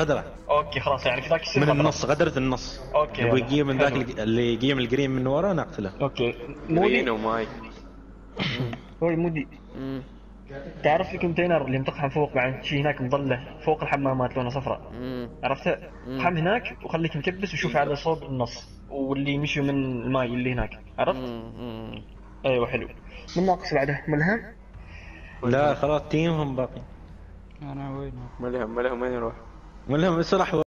غدرة. أوكي خلاص يعني في ذاك السن من. النص غدرة النص. أوكي. يبغى يلا. يجي من ذاك اللي يجي من الجرين من ورا نقتله. أوكي. جرين مودي وماي هوي مودي. تعرف الكونتينر اللي مطقها فوق بعد شي هناك مظلة؟ فوق الحمامات لونه صفراء. عرفته؟ حم هناك وخليك مكبس وشوف على صوب النص واللي مشوا من الماي اللي هناك. عرفت؟ أيوه حلو. من ناقص بعده؟ ملهم لا خلاص تيمهم باقي. أنا وين ما لهم ما لهم وين يروح؟ ملهم اسرح